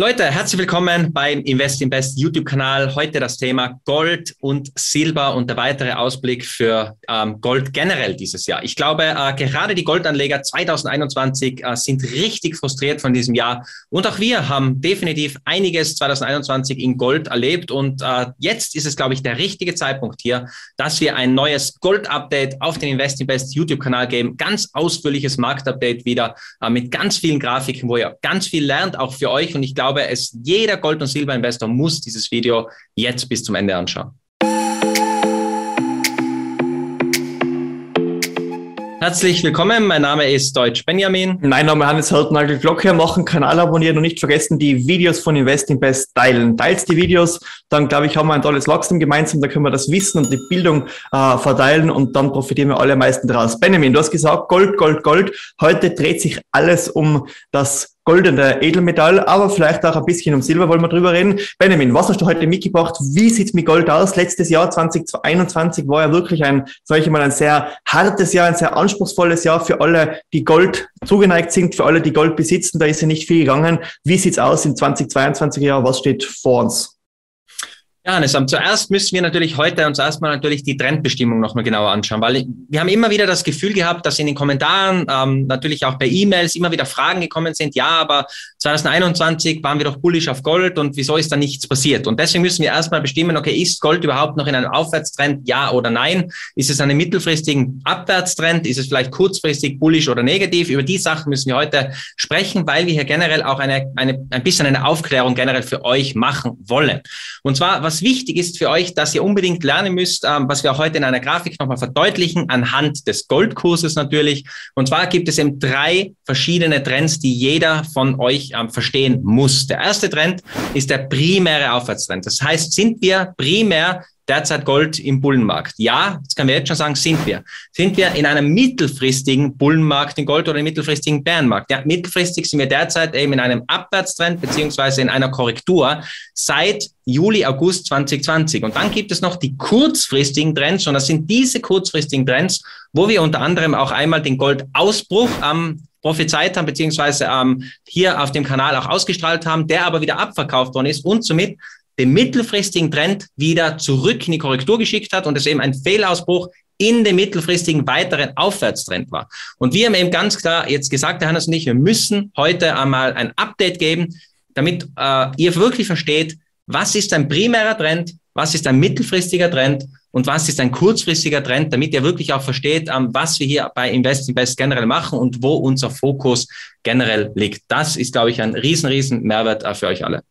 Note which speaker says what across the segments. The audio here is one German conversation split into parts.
Speaker 1: Leute, herzlich willkommen beim Invest in Best YouTube-Kanal. Heute das Thema Gold und Silber und der weitere Ausblick für ähm, Gold generell dieses Jahr. Ich glaube, äh, gerade die Goldanleger 2021 äh, sind richtig frustriert von diesem Jahr. Und auch wir haben definitiv einiges 2021 in Gold erlebt. Und äh, jetzt ist es, glaube ich, der richtige Zeitpunkt hier, dass wir ein neues Gold-Update auf den Invest in Best YouTube-Kanal geben. Ganz ausführliches Marktupdate wieder äh, mit ganz vielen Grafiken, wo ihr ganz viel lernt, auch für euch. Und ich glaube, glaube, es, jeder Gold- und Silberinvestor muss dieses Video jetzt bis zum Ende anschauen. Herzlich willkommen, mein Name ist Deutsch Benjamin.
Speaker 2: Mein Name ist Hannes Hartnagel. Glocke machen, Kanal abonnieren und nicht vergessen, die Videos von Investing Best teilen. Teilst die Videos, dann glaube ich, haben wir ein tolles Wachstum gemeinsam, da können wir das Wissen und die Bildung äh, verteilen und dann profitieren wir alle am meisten daraus. Benjamin, du hast gesagt, Gold, Gold, Gold. Heute dreht sich alles um das goldene Edelmetall, aber vielleicht auch ein bisschen um Silber wollen wir drüber reden. Benjamin, was hast du heute mitgebracht? Wie sieht's mit Gold aus? Letztes Jahr 2021 war ja wirklich ein, sage ich mal, ein sehr hartes Jahr, ein sehr anspruchsvolles Jahr für alle, die Gold zugeneigt sind, für alle, die Gold besitzen. Da ist ja nicht viel gegangen. Wie sieht's aus im 2022 Jahr? Was steht vor uns?
Speaker 1: Ja, Hannes, zuerst müssen wir natürlich heute uns erstmal natürlich die Trendbestimmung nochmal genauer anschauen, weil wir haben immer wieder das Gefühl gehabt, dass in den Kommentaren, ähm, natürlich auch per E-Mails immer wieder Fragen gekommen sind, ja, aber 2021 waren wir doch bullish auf Gold und wieso ist da nichts passiert? Und deswegen müssen wir erstmal bestimmen, okay, ist Gold überhaupt noch in einem Aufwärtstrend, ja oder nein? Ist es einen mittelfristigen Abwärtstrend? Ist es vielleicht kurzfristig bullish oder negativ? Über die Sachen müssen wir heute sprechen, weil wir hier generell auch eine, eine, ein bisschen eine Aufklärung generell für euch machen wollen. Und zwar, was wichtig ist für euch, dass ihr unbedingt lernen müsst, ähm, was wir auch heute in einer Grafik nochmal verdeutlichen, anhand des Goldkurses natürlich. Und zwar gibt es eben drei verschiedene Trends, die jeder von euch ähm, verstehen muss. Der erste Trend ist der primäre Aufwärtstrend. Das heißt, sind wir primär derzeit Gold im Bullenmarkt? Ja, das können wir jetzt schon sagen, sind wir. Sind wir in einem mittelfristigen Bullenmarkt in Gold oder im mittelfristigen Bärenmarkt? Ja, mittelfristig sind wir derzeit eben in einem Abwärtstrend beziehungsweise in einer Korrektur seit Juli, August 2020. Und dann gibt es noch die kurzfristigen Trends und das sind diese kurzfristigen Trends, wo wir unter anderem auch einmal den Goldausbruch am prophezeit haben, beziehungsweise ähm, hier auf dem Kanal auch ausgestrahlt haben, der aber wieder abverkauft worden ist und somit den mittelfristigen Trend wieder zurück in die Korrektur geschickt hat und es eben ein Fehlausbruch in dem mittelfristigen weiteren Aufwärtstrend war. Und wir haben eben ganz klar jetzt gesagt, der Hannes und ich, wir müssen heute einmal ein Update geben, damit äh, ihr wirklich versteht, was ist ein primärer Trend, was ist ein mittelfristiger Trend und was ist ein kurzfristiger Trend, damit ihr wirklich auch versteht, ähm, was wir hier bei Invest Invest generell machen und wo unser Fokus generell liegt. Das ist, glaube ich, ein riesen, riesen Mehrwert äh, für euch alle.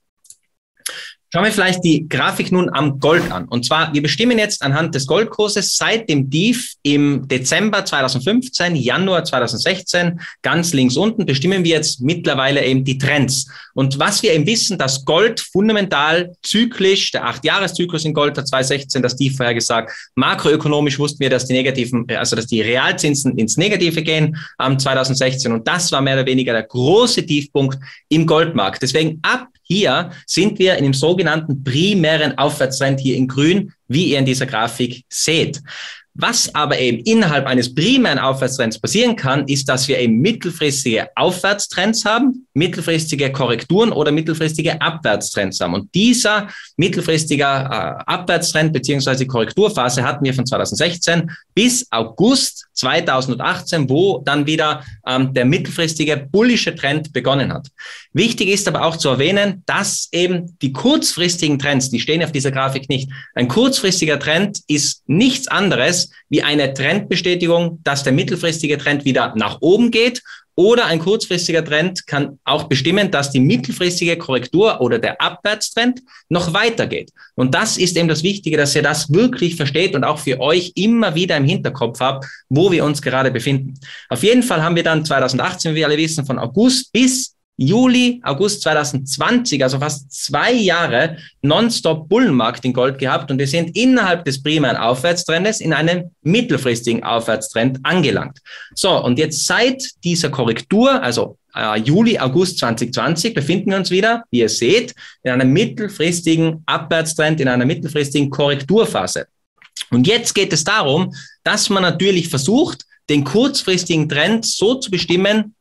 Speaker 1: Schauen wir vielleicht die Grafik nun am Gold an. Und zwar, wir bestimmen jetzt anhand des Goldkurses seit dem Tief im Dezember 2015, Januar 2016, ganz links unten, bestimmen wir jetzt mittlerweile eben die Trends. Und was wir eben wissen, dass Gold fundamental zyklisch, der Acht-Jahres-Zyklus in Gold hat 2016 das Tief vorhergesagt. Makroökonomisch wussten wir, dass die negativen, also dass die Realzinsen ins Negative gehen am 2016. Und das war mehr oder weniger der große Tiefpunkt im Goldmarkt. Deswegen ab hier sind wir in dem sogenannten primären Aufwärtstrend hier in grün, wie ihr in dieser Grafik seht. Was aber eben innerhalb eines primären Aufwärtstrends passieren kann, ist, dass wir eben mittelfristige Aufwärtstrends haben, mittelfristige Korrekturen oder mittelfristige Abwärtstrends haben. Und dieser mittelfristige äh, Abwärtstrend beziehungsweise Korrekturphase hatten wir von 2016 bis August 2018, wo dann wieder ähm, der mittelfristige bullische Trend begonnen hat. Wichtig ist aber auch zu erwähnen, dass eben die kurzfristigen Trends, die stehen auf dieser Grafik nicht. Ein kurzfristiger Trend ist nichts anderes wie eine Trendbestätigung, dass der mittelfristige Trend wieder nach oben geht oder ein kurzfristiger Trend kann auch bestimmen, dass die mittelfristige Korrektur oder der Abwärtstrend noch weitergeht. Und das ist eben das Wichtige, dass ihr das wirklich versteht und auch für euch immer wieder im Hinterkopf habt, wo wir uns gerade befinden. Auf jeden Fall haben wir dann 2018, wie wir alle wissen, von August bis Juli, August 2020, also fast zwei Jahre nonstop Bullenmarkt in Gold gehabt und wir sind innerhalb des primären Aufwärtstrendes in einem mittelfristigen Aufwärtstrend angelangt. So, und jetzt seit dieser Korrektur, also äh, Juli, August 2020, befinden wir uns wieder, wie ihr seht, in einem mittelfristigen Abwärtstrend, in einer mittelfristigen Korrekturphase. Und jetzt geht es darum, dass man natürlich versucht, den kurzfristigen Trend so zu bestimmen,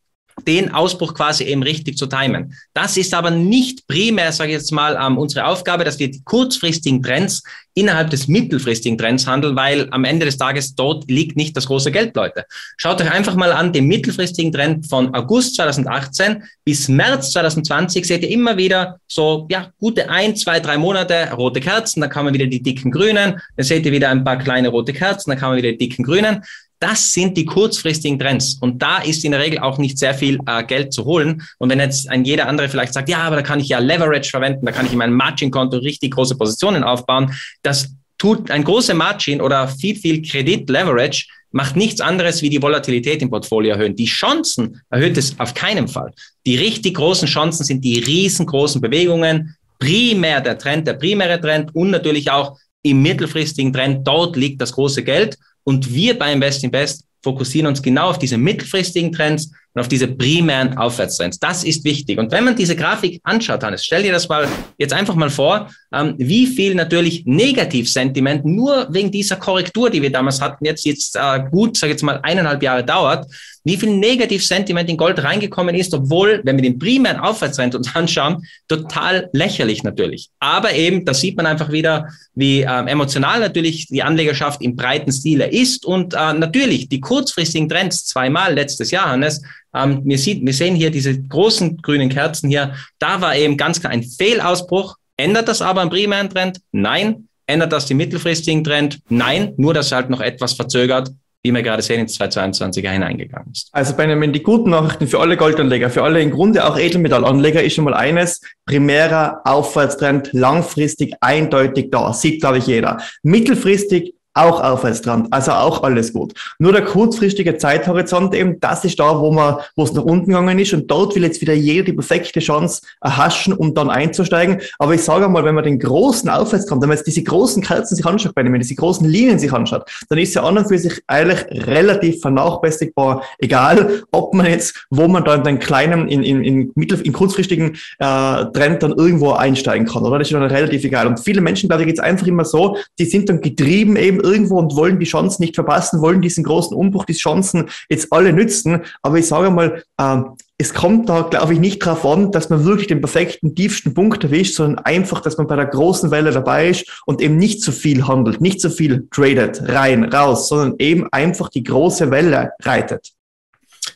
Speaker 1: den Ausbruch quasi eben richtig zu timen. Das ist aber nicht primär, sage ich jetzt mal, ähm, unsere Aufgabe, dass wir die kurzfristigen Trends innerhalb des mittelfristigen Trends handeln, weil am Ende des Tages dort liegt nicht das große Geld, Leute. Schaut euch einfach mal an den mittelfristigen Trend von August 2018 bis März 2020 seht ihr immer wieder so, ja, gute ein, zwei, drei Monate rote Kerzen, dann kann man wieder die dicken Grünen, dann seht ihr wieder ein paar kleine rote Kerzen, dann kann man wieder die dicken Grünen. Das sind die kurzfristigen Trends. Und da ist in der Regel auch nicht sehr viel äh, Geld zu holen. Und wenn jetzt ein jeder andere vielleicht sagt, ja, aber da kann ich ja Leverage verwenden, da kann ich in meinem Margin-Konto richtig große Positionen aufbauen, das tut ein großer Margin oder viel, viel Kredit, Leverage, macht nichts anderes wie die Volatilität im Portfolio erhöhen. Die Chancen erhöht es auf keinen Fall. Die richtig großen Chancen sind die riesengroßen Bewegungen, primär der Trend, der primäre Trend und natürlich auch im mittelfristigen Trend. Dort liegt das große Geld. Und wir bei Invest in Best fokussieren uns genau auf diese mittelfristigen Trends und auf diese primären Aufwärtstrends. Das ist wichtig. Und wenn man diese Grafik anschaut, Hannes, stell dir das mal jetzt einfach mal vor, ähm, wie viel natürlich Negativsentiment nur wegen dieser Korrektur, die wir damals hatten, jetzt, jetzt äh, gut, sage jetzt mal eineinhalb Jahre dauert, wie viel Negativsentiment in Gold reingekommen ist, obwohl, wenn wir den primären Aufwärtstrend uns anschauen, total lächerlich natürlich. Aber eben, da sieht man einfach wieder, wie ähm, emotional natürlich die Anlegerschaft im breiten Stile ist und äh, natürlich die kurzfristigen Trends zweimal letztes Jahr, Hannes, ähm, wir, sieht, wir sehen hier diese großen grünen Kerzen hier, da war eben ganz klar ein Fehlausbruch. Ändert das aber einen primären Trend? Nein. Ändert das den mittelfristigen Trend? Nein. Nur, dass halt noch etwas verzögert wie wir gerade sehen, ins 2022er hineingegangen ist.
Speaker 2: Also Benjamin, die guten Nachrichten für alle Goldanleger, für alle im Grunde auch Edelmetallanleger ist schon mal eines, primärer Aufwärtstrend langfristig eindeutig da, sieht glaube ich jeder. Mittelfristig auch Aufwärtstrend, also auch alles gut. Nur der kurzfristige Zeithorizont eben, das ist da, wo man, wo es nach unten gegangen ist und dort will jetzt wieder jeder die perfekte Chance erhaschen, um dann einzusteigen. Aber ich sage mal, wenn man den großen Aufwärtstrend, wenn man jetzt diese großen Kerzen sich anschaut, wenn man diese großen Linien sich anschaut, dann ist ja an und für sich eigentlich relativ vernachlässigbar, egal, ob man jetzt, wo man da in den kleinen, in, in, in mittel, in kurzfristigen äh, Trend dann irgendwo einsteigen kann, oder? Das ist dann relativ egal. Und viele Menschen, glaube ich, geht es einfach immer so, die sind dann getrieben eben irgendwo und wollen die Chancen nicht verpassen, wollen diesen großen Umbruch, die Chancen jetzt alle nützen. Aber ich sage mal, äh, es kommt da, glaube ich, nicht darauf an, dass man wirklich den perfekten, tiefsten Punkt erwischt, sondern einfach, dass man bei der großen Welle dabei ist und eben nicht so viel handelt, nicht so viel tradet, rein, raus, sondern eben einfach die große Welle reitet.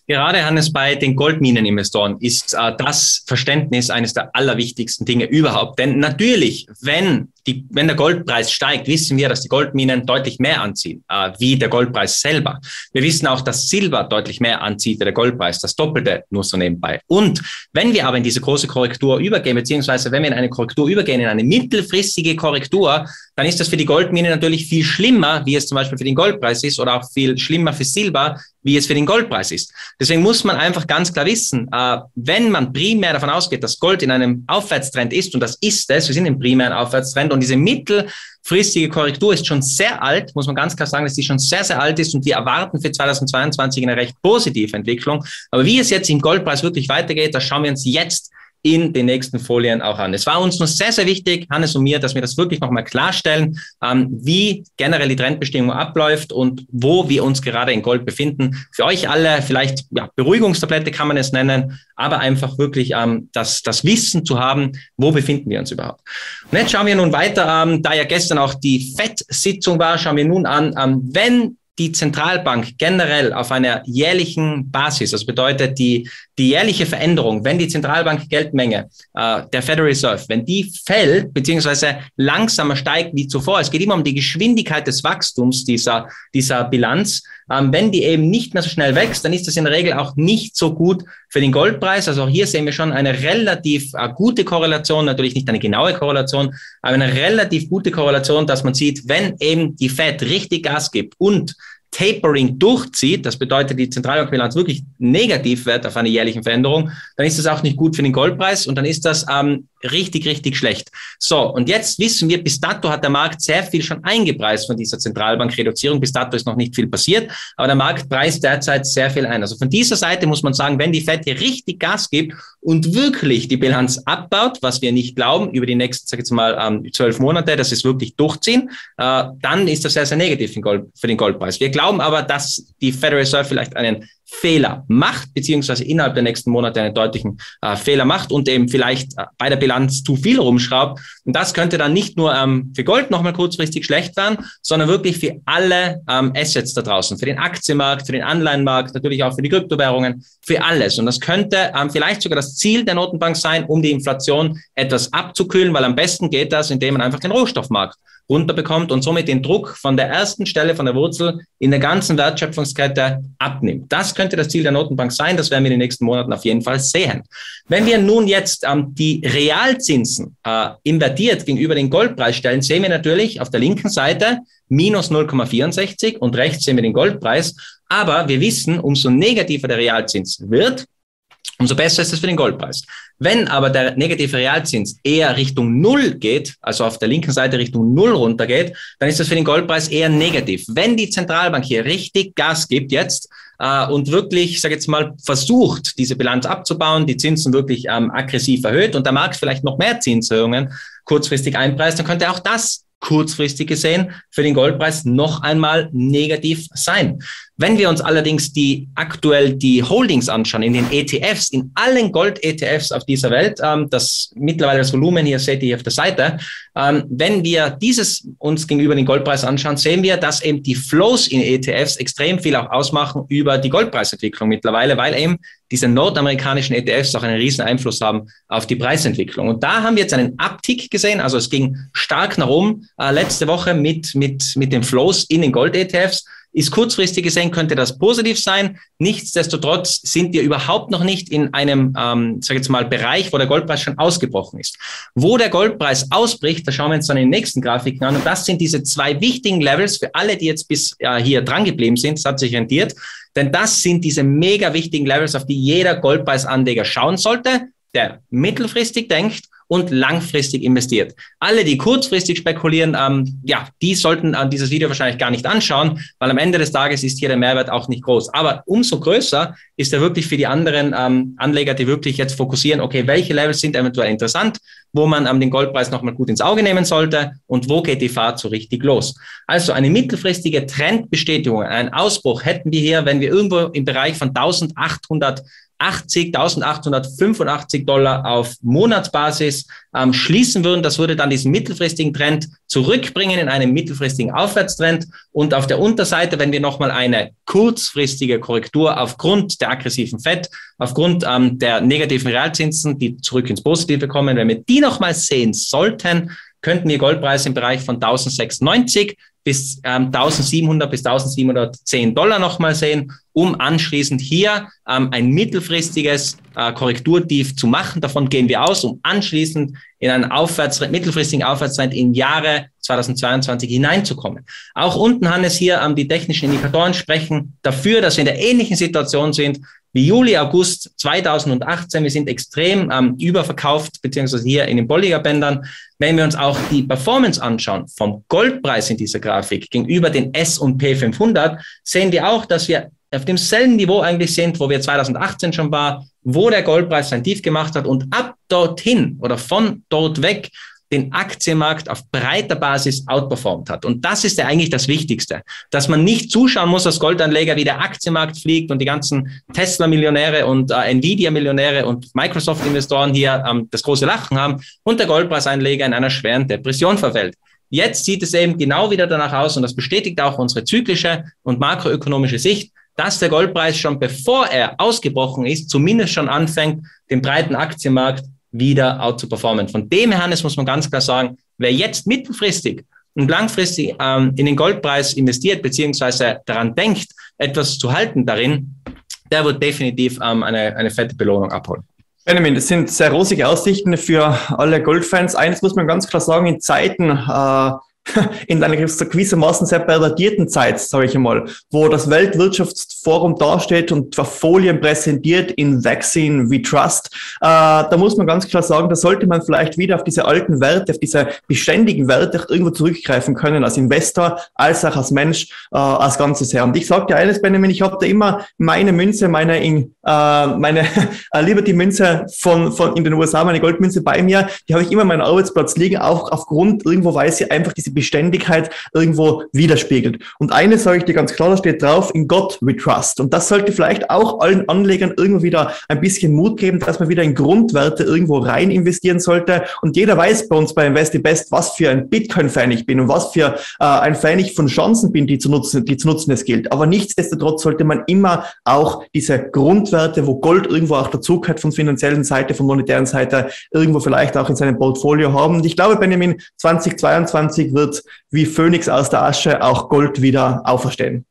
Speaker 1: Gerade Hannes bei den Goldmineninvestoren ist äh, das Verständnis eines der allerwichtigsten Dinge überhaupt. Denn natürlich, wenn die, wenn der Goldpreis steigt, wissen wir, dass die Goldminen deutlich mehr anziehen, äh, wie der Goldpreis selber. Wir wissen auch, dass Silber deutlich mehr anzieht der Goldpreis, das Doppelte nur so nebenbei. Und wenn wir aber in diese große Korrektur übergehen, beziehungsweise wenn wir in eine Korrektur übergehen, in eine mittelfristige Korrektur, dann ist das für die Goldmine natürlich viel schlimmer, wie es zum Beispiel für den Goldpreis ist oder auch viel schlimmer für Silber, wie es für den Goldpreis ist. Deswegen muss man einfach ganz klar wissen, äh, wenn man primär davon ausgeht, dass Gold in einem Aufwärtstrend ist, und das ist es, wir sind im primären Aufwärtstrend, und diese mittelfristige Korrektur ist schon sehr alt, muss man ganz klar sagen, dass die schon sehr, sehr alt ist, und wir erwarten für 2022 eine recht positive Entwicklung. Aber wie es jetzt im Goldpreis wirklich weitergeht, das schauen wir uns jetzt in den nächsten Folien auch an. Es war uns nur sehr, sehr wichtig, Hannes und mir, dass wir das wirklich nochmal klarstellen, ähm, wie generell die Trendbestimmung abläuft und wo wir uns gerade in Gold befinden. Für euch alle vielleicht ja, Beruhigungstablette kann man es nennen, aber einfach wirklich ähm, das, das Wissen zu haben, wo befinden wir uns überhaupt. Und jetzt schauen wir nun weiter, ähm, da ja gestern auch die FED-Sitzung war, schauen wir nun an, ähm, wenn die Zentralbank generell auf einer jährlichen Basis, das bedeutet die, die jährliche Veränderung, wenn die Zentralbank Geldmenge äh, der Federal Reserve, wenn die fällt beziehungsweise langsamer steigt wie zuvor, es geht immer um die Geschwindigkeit des Wachstums dieser, dieser Bilanz, ähm, wenn die eben nicht mehr so schnell wächst, dann ist das in der Regel auch nicht so gut für den Goldpreis. Also auch hier sehen wir schon eine relativ äh, gute Korrelation, natürlich nicht eine genaue Korrelation, aber eine relativ gute Korrelation, dass man sieht, wenn eben die Fed richtig Gas gibt und Tapering durchzieht, das bedeutet, die Zentralbankbilanz wirklich negativ wird auf eine jährliche Veränderung, dann ist das auch nicht gut für den Goldpreis und dann ist das ähm, richtig, richtig schlecht. So, und jetzt wissen wir, bis dato hat der Markt sehr viel schon eingepreist von dieser Zentralbankreduzierung. Bis dato ist noch nicht viel passiert, aber der Markt preist derzeit sehr viel ein. Also von dieser Seite muss man sagen, wenn die FED hier richtig Gas gibt und wirklich die Bilanz abbaut, was wir nicht glauben, über die nächsten, sag ich jetzt mal, zwölf ähm, Monate, dass es wirklich durchziehen, äh, dann ist das sehr, sehr negativ für den, Gold, für den Goldpreis. Wir glauben aber, dass die Federal Reserve vielleicht einen Fehler macht, beziehungsweise innerhalb der nächsten Monate einen deutlichen äh, Fehler macht und eben vielleicht äh, bei der Bilanz zu viel rumschraubt. Und das könnte dann nicht nur ähm, für Gold nochmal kurzfristig schlecht werden, sondern wirklich für alle ähm, Assets da draußen, für den Aktienmarkt, für den Anleihenmarkt, natürlich auch für die Kryptowährungen, für alles. Und das könnte ähm, vielleicht sogar das Ziel der Notenbank sein, um die Inflation etwas abzukühlen, weil am besten geht das, indem man einfach den Rohstoffmarkt runterbekommt und somit den Druck von der ersten Stelle, von der Wurzel in der ganzen Wertschöpfungskette abnimmt. Das könnte das Ziel der Notenbank sein. Das werden wir in den nächsten Monaten auf jeden Fall sehen. Wenn wir nun jetzt ähm, die Realzinsen äh, invertiert gegenüber den Goldpreis stellen, sehen wir natürlich auf der linken Seite minus 0,64 und rechts sehen wir den Goldpreis. Aber wir wissen, umso negativer der Realzins wird, umso besser ist es für den Goldpreis. Wenn aber der negative Realzins eher Richtung Null geht, also auf der linken Seite Richtung Null runtergeht, dann ist das für den Goldpreis eher negativ. Wenn die Zentralbank hier richtig Gas gibt jetzt äh, und wirklich, ich sage jetzt mal, versucht, diese Bilanz abzubauen, die Zinsen wirklich ähm, aggressiv erhöht und der Markt vielleicht noch mehr Zinserhöhungen kurzfristig einpreist, dann könnte auch das kurzfristig gesehen für den Goldpreis noch einmal negativ sein. Wenn wir uns allerdings die aktuell die Holdings anschauen in den ETFs, in allen Gold-ETFs auf dieser Welt, ähm, das mittlerweile das Volumen hier seht ihr hier auf der Seite, ähm, wenn wir dieses uns gegenüber den Goldpreis anschauen, sehen wir, dass eben die Flows in ETFs extrem viel auch ausmachen über die Goldpreisentwicklung mittlerweile, weil eben diese nordamerikanischen ETFs auch einen riesen Einfluss haben auf die Preisentwicklung. Und da haben wir jetzt einen Abtick gesehen, also es ging stark nach oben äh, letzte Woche mit, mit, mit den Flows in den Gold-ETFs ist kurzfristig gesehen, könnte das positiv sein. Nichtsdestotrotz sind wir überhaupt noch nicht in einem, ähm, sage jetzt mal, Bereich, wo der Goldpreis schon ausgebrochen ist. Wo der Goldpreis ausbricht, da schauen wir uns dann in den nächsten Grafiken an. Und das sind diese zwei wichtigen Levels für alle, die jetzt bis äh, hier dran geblieben sind. Das hat sich rentiert. Denn das sind diese mega wichtigen Levels, auf die jeder Goldpreisanleger schauen sollte, der mittelfristig denkt und langfristig investiert. Alle, die kurzfristig spekulieren, ähm, ja, die sollten äh, dieses Video wahrscheinlich gar nicht anschauen, weil am Ende des Tages ist hier der Mehrwert auch nicht groß. Aber umso größer ist er wirklich für die anderen ähm, Anleger, die wirklich jetzt fokussieren, okay, welche Levels sind eventuell interessant, wo man ähm, den Goldpreis nochmal gut ins Auge nehmen sollte und wo geht die Fahrt so richtig los. Also eine mittelfristige Trendbestätigung, ein Ausbruch hätten wir hier, wenn wir irgendwo im Bereich von 1800 80.885 Dollar auf Monatsbasis ähm, schließen würden. Das würde dann diesen mittelfristigen Trend zurückbringen in einen mittelfristigen Aufwärtstrend. Und auf der Unterseite, wenn wir nochmal eine kurzfristige Korrektur aufgrund der aggressiven FED, aufgrund ähm, der negativen Realzinsen, die zurück ins Positive kommen, wenn wir die nochmal sehen sollten, könnten wir Goldpreise im Bereich von 1096 bis ähm, 1700 bis 1710 Dollar nochmal sehen, um anschließend hier ähm, ein mittelfristiges äh, Korrekturtief zu machen. Davon gehen wir aus, um anschließend in einen Aufwärtstrend, mittelfristigen Aufwärtstrend in Jahre 2022 hineinzukommen. Auch unten, Hannes, hier ähm, die technischen Indikatoren sprechen dafür, dass wir in der ähnlichen Situation sind wie Juli, August 2018. Wir sind extrem ähm, überverkauft, beziehungsweise hier in den Bolliger-Bändern. Wenn wir uns auch die Performance anschauen vom Goldpreis in dieser Grafik gegenüber den S&P 500, sehen wir auch, dass wir auf demselben Niveau eigentlich sind, wo wir 2018 schon war, wo der Goldpreis sein Tief gemacht hat und ab dorthin oder von dort weg den Aktienmarkt auf breiter Basis outperformt hat. Und das ist ja eigentlich das Wichtigste, dass man nicht zuschauen muss als Goldanleger, wie der Aktienmarkt fliegt und die ganzen Tesla-Millionäre und äh, Nvidia-Millionäre und Microsoft-Investoren hier ähm, das große Lachen haben und der Goldpreiseinleger in einer schweren Depression verfällt. Jetzt sieht es eben genau wieder danach aus und das bestätigt auch unsere zyklische und makroökonomische Sicht, dass der Goldpreis schon bevor er ausgebrochen ist, zumindest schon anfängt, den breiten Aktienmarkt wieder out zu performen. Von dem her, muss man ganz klar sagen, wer jetzt mittelfristig und langfristig ähm, in den Goldpreis investiert, beziehungsweise daran denkt, etwas zu halten darin, der wird definitiv ähm, eine, eine fette Belohnung abholen.
Speaker 2: Benjamin, das sind sehr rosige Aussichten für alle Goldfans. Eines muss man ganz klar sagen, in Zeiten, äh, in einer gewissermaßen sehr pervertierten Zeit, sage ich einmal, wo das Weltwirtschafts Forum dasteht und auf Folien präsentiert in Vaccine We Trust, äh, da muss man ganz klar sagen, da sollte man vielleicht wieder auf diese alten Werte, auf diese beständigen Werte irgendwo zurückgreifen können, als Investor, als auch als Mensch, äh, als Ganzes her. Und ich sage dir eines, Benjamin, ich habe da immer meine Münze, meine, in, äh, meine Liberty-Münze von, von in den USA, meine Goldmünze bei mir, die habe ich immer an meinem Arbeitsplatz liegen, auch aufgrund irgendwo, weil sie einfach diese Beständigkeit irgendwo widerspiegelt. Und eines sage ich dir ganz klar, da steht drauf, in Gott we trust. Und das sollte vielleicht auch allen Anlegern irgendwo wieder ein bisschen Mut geben, dass man wieder in Grundwerte irgendwo rein investieren sollte. Und jeder weiß bei uns bei Best, was für ein Bitcoin-Fan ich bin und was für äh, ein Fan ich von Chancen bin, die zu nutzen, die zu nutzen es gilt. Aber nichtsdestotrotz sollte man immer auch diese Grundwerte, wo Gold irgendwo auch dazugehört von finanziellen Seite, von monetären Seite, irgendwo vielleicht auch in seinem Portfolio haben. Und ich glaube, Benjamin, 2022 wird wie Phönix aus der Asche auch Gold wieder auferstehen.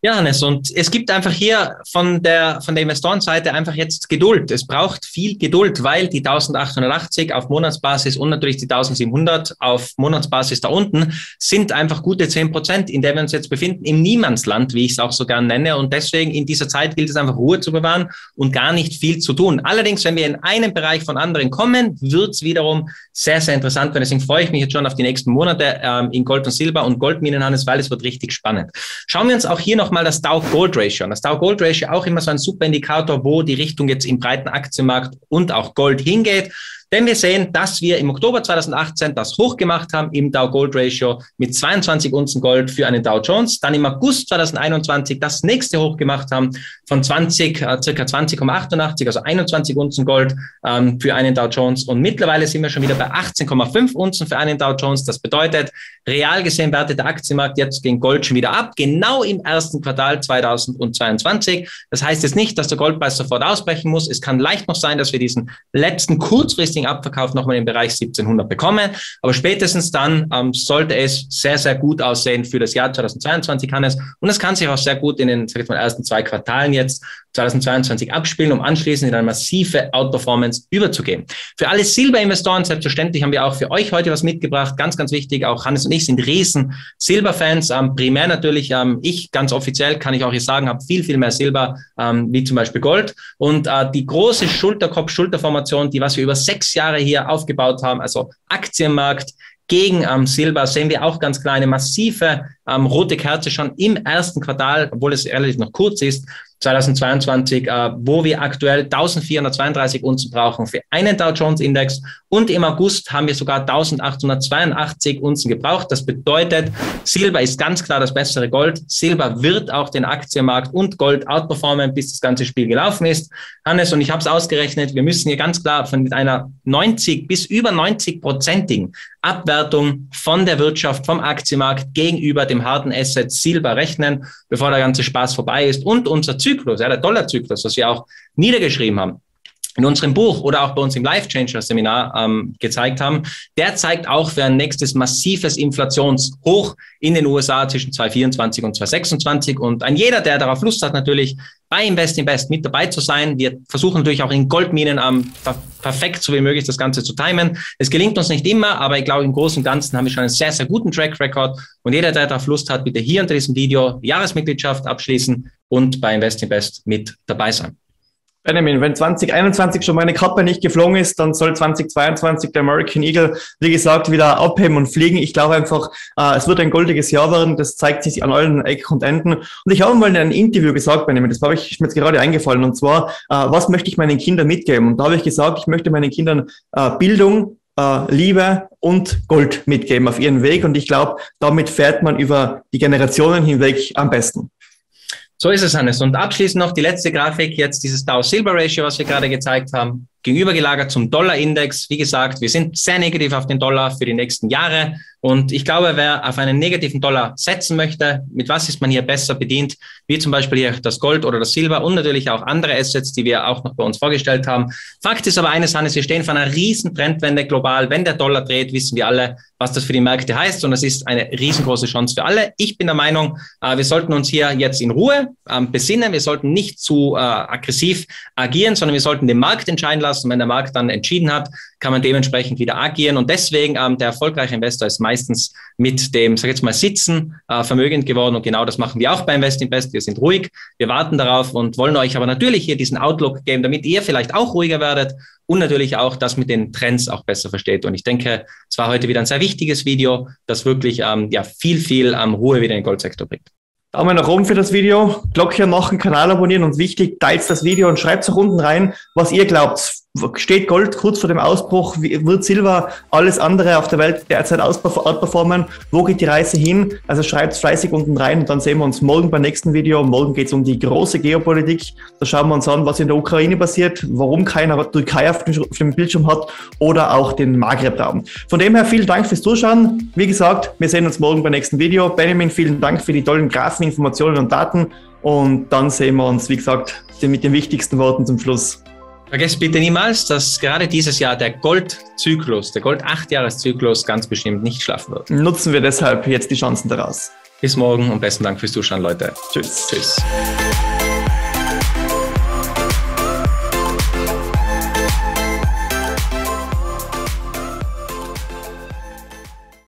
Speaker 1: Ja, Hannes, und es gibt einfach hier von der, von der Investorenseite einfach jetzt Geduld. Es braucht viel Geduld, weil die 1880 auf Monatsbasis und natürlich die 1700 auf Monatsbasis da unten sind einfach gute 10 Prozent, in der wir uns jetzt befinden, im Niemandsland, wie ich es auch so gern nenne. Und deswegen in dieser Zeit gilt es einfach Ruhe zu bewahren und gar nicht viel zu tun. Allerdings, wenn wir in einen Bereich von anderen kommen, wird es wiederum sehr, sehr interessant werden. Deswegen freue ich mich jetzt schon auf die nächsten Monate ähm, in Gold und Silber und Goldminen, Hannes, weil es wird richtig spannend. Schauen wir uns auch hier nochmal das Dow Gold Ratio an. Das Dow Gold Ratio auch immer so ein super Indikator, wo die Richtung jetzt im breiten Aktienmarkt und auch Gold hingeht. Denn wir sehen, dass wir im Oktober 2018 das hoch gemacht haben im Dow Gold Ratio mit 22 Unzen Gold für einen Dow Jones. Dann im August 2021 das nächste hoch gemacht haben von 20, äh, circa 20,88, also 21 Unzen Gold ähm, für einen Dow Jones. Und mittlerweile sind wir schon wieder bei 18,5 Unzen für einen Dow Jones. Das bedeutet, real gesehen wertet der Aktienmarkt jetzt gegen Gold schon wieder ab, genau im ersten Quartal 2022. Das heißt jetzt nicht, dass der Goldpreis sofort ausbrechen muss. Es kann leicht noch sein, dass wir diesen letzten kurzfristigen günstigen Abverkauf nochmal im Bereich 1700 bekommen. Aber spätestens dann ähm, sollte es sehr, sehr gut aussehen für das Jahr 2022 kann es. Und es kann sich auch sehr gut in den sag ich mal, ersten zwei Quartalen jetzt 2022 abspielen, um anschließend in eine massive Outperformance überzugehen. Für alle Silberinvestoren, selbstverständlich haben wir auch für euch heute was mitgebracht. Ganz, ganz wichtig. Auch Hannes und ich sind riesen Silberfans. Ähm, primär natürlich, ähm, ich ganz offiziell kann ich auch hier sagen, habe viel, viel mehr Silber, ähm, wie zum Beispiel Gold. Und äh, die große Schulterkopf-Schulterformation, die was wir über sechs Jahre hier aufgebaut haben, also Aktienmarkt, gegen ähm, Silber sehen wir auch ganz klar eine massive ähm, rote Kerze schon im ersten Quartal, obwohl es relativ noch kurz ist. 2022, äh, wo wir aktuell 1432 Unzen brauchen für einen Dow Jones Index und im August haben wir sogar 1882 Unzen gebraucht. Das bedeutet, Silber ist ganz klar das bessere Gold. Silber wird auch den Aktienmarkt und Gold outperformen, bis das ganze Spiel gelaufen ist. Hannes und ich habe es ausgerechnet, wir müssen hier ganz klar von mit einer 90 bis über 90-prozentigen Abwertung von der Wirtschaft, vom Aktienmarkt gegenüber dem harten Asset Silber rechnen, bevor der ganze Spaß vorbei ist und unser Zyklus, ja, der Dollarzyklus, was wir auch niedergeschrieben haben, in unserem Buch oder auch bei uns im Life Changer Seminar ähm, gezeigt haben, der zeigt auch für ein nächstes massives Inflationshoch in den USA zwischen 2024 und 2026. Und ein jeder, der darauf Lust hat, natürlich bei Invest Invest mit dabei zu sein. Wir versuchen natürlich auch in Goldminen ähm, perfekt so wie möglich das Ganze zu timen. Es gelingt uns nicht immer, aber ich glaube, im Großen und Ganzen haben wir schon einen sehr, sehr guten Track Record. Und jeder, der darauf Lust hat, bitte hier unter diesem Video Jahresmitgliedschaft abschließen und bei Invest Invest mit dabei sein.
Speaker 2: Benjamin, wenn 2021 schon meine Kappe nicht geflogen ist, dann soll 2022 der American Eagle, wie gesagt, wieder abheben und fliegen. Ich glaube einfach, äh, es wird ein goldiges Jahr werden. Das zeigt sich an allen Ecken und Enden. Und ich habe mal in einem Interview gesagt, Benjamin, das habe ich mir jetzt gerade eingefallen. Und zwar, äh, was möchte ich meinen Kindern mitgeben? Und da habe ich gesagt, ich möchte meinen Kindern äh, Bildung, Liebe und Gold mitgeben auf ihren Weg. Und ich glaube, damit fährt man über die Generationen hinweg am besten.
Speaker 1: So ist es, Hannes. Und abschließend noch die letzte Grafik, jetzt dieses Dow-Silber-Ratio, was wir gerade gezeigt haben gegenübergelagert zum Dollarindex. Wie gesagt, wir sind sehr negativ auf den Dollar für die nächsten Jahre. Und ich glaube, wer auf einen negativen Dollar setzen möchte, mit was ist man hier besser bedient, wie zum Beispiel hier das Gold oder das Silber und natürlich auch andere Assets, die wir auch noch bei uns vorgestellt haben. Fakt ist aber eines, Hannes, wir stehen vor einer riesen Trendwende global. Wenn der Dollar dreht, wissen wir alle, was das für die Märkte heißt. Und das ist eine riesengroße Chance für alle. Ich bin der Meinung, äh, wir sollten uns hier jetzt in Ruhe ähm, besinnen. Wir sollten nicht zu äh, aggressiv agieren, sondern wir sollten den Markt entscheiden lassen lassen. Wenn der Markt dann entschieden hat, kann man dementsprechend wieder agieren. Und deswegen, ähm, der erfolgreiche Investor ist meistens mit dem, sag ich jetzt mal, Sitzen äh, vermögend geworden. Und genau das machen wir auch bei Invest in Best. Wir sind ruhig, wir warten darauf und wollen euch aber natürlich hier diesen Outlook geben, damit ihr vielleicht auch ruhiger werdet und natürlich auch das mit den Trends auch besser versteht. Und ich denke, es war heute wieder ein sehr wichtiges Video, das wirklich ähm, ja, viel, viel ähm, Ruhe wieder in den Goldsektor bringt.
Speaker 2: Daumen nach oben für das Video, Glocke machen, Kanal abonnieren und wichtig, teilt das Video und schreibt auch unten rein, was ihr glaubt steht Gold kurz vor dem Ausbruch, wird Silber alles andere auf der Welt derzeit outperformen, wo geht die Reise hin? Also schreibt fleißig unten rein und dann sehen wir uns morgen beim nächsten Video. Morgen geht es um die große Geopolitik. Da schauen wir uns an, was in der Ukraine passiert, warum keiner Türkei auf dem Bildschirm hat oder auch den Maghreb-Raum. Von dem her vielen Dank fürs Zuschauen. Wie gesagt, wir sehen uns morgen beim nächsten Video. Benjamin, vielen Dank für die tollen Graphen, Informationen und Daten. Und dann sehen wir uns, wie gesagt, mit den wichtigsten Worten zum Schluss.
Speaker 1: Vergesst bitte niemals, dass gerade dieses Jahr der Goldzyklus, der Gold-8-Jahres-Zyklus ganz bestimmt nicht schlafen wird.
Speaker 2: Nutzen wir deshalb jetzt die Chancen daraus.
Speaker 1: Bis morgen und besten Dank fürs Zuschauen, Leute.
Speaker 2: Tschüss. Tschüss.